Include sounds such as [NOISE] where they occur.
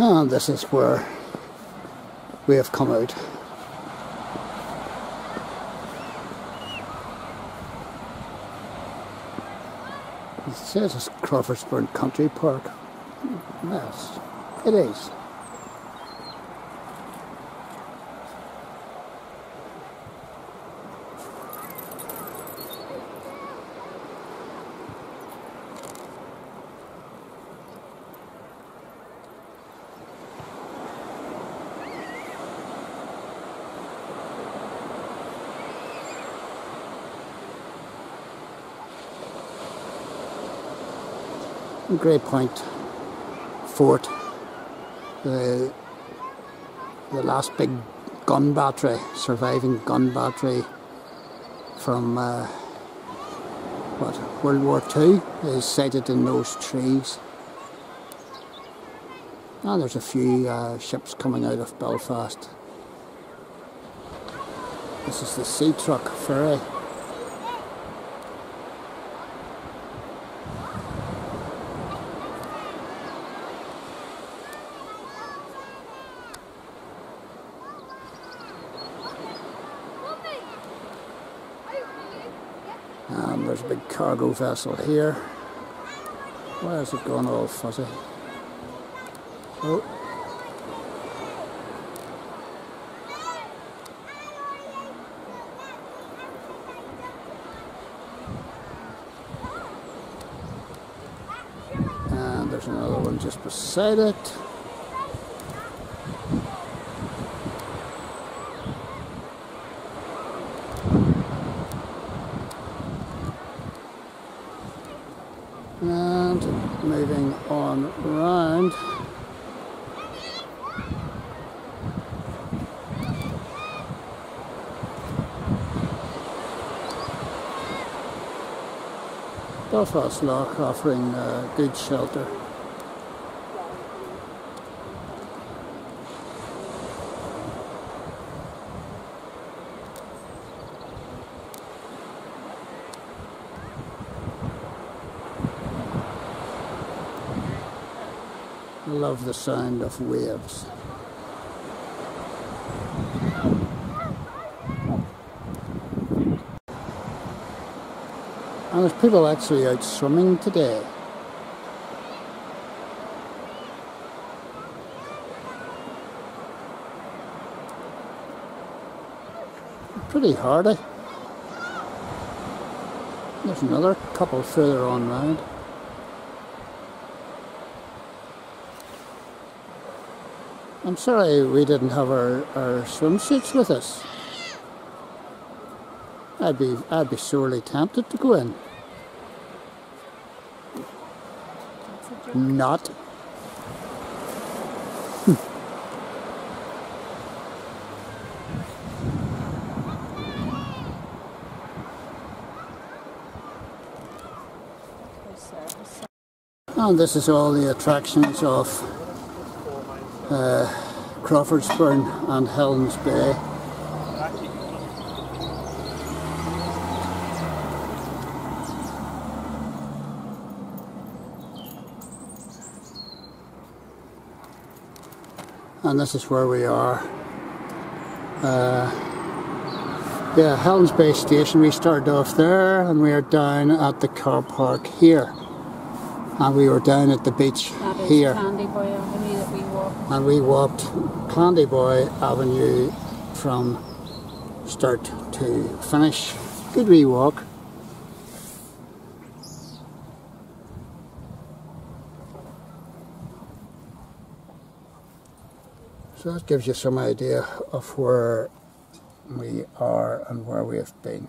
And this is where we have come out. It says it's Crawfordsburn Country Park. Yes, it is. Grey Point Fort, the, the last big gun battery, surviving gun battery from uh, what World War II is sighted in those trees. And there's a few uh, ships coming out of Belfast. This is the Sea Truck ferry. And there's a big cargo vessel here. Why is it going all fuzzy? Oh. And there's another one just beside it. And moving on round. Belfast Lough offering uh, good shelter. Love the sound of waves. And there's people actually out swimming today. Pretty hardy. There's another couple further on round. I'm sorry we didn't have our, our swimsuits with us. I'd be I'd be sorely tempted to go in. Not. Hmm. and [LAUGHS] oh, this is all the attractions of uh, Crawfordsburn and Helens Bay. And this is where we are. Uh, yeah, Helens Bay Station, we started off there and we are down at the car park here. And we were down at the beach here. And we walked Clandeboye Avenue from start to finish. Good wee walk. So that gives you some idea of where we are and where we have been.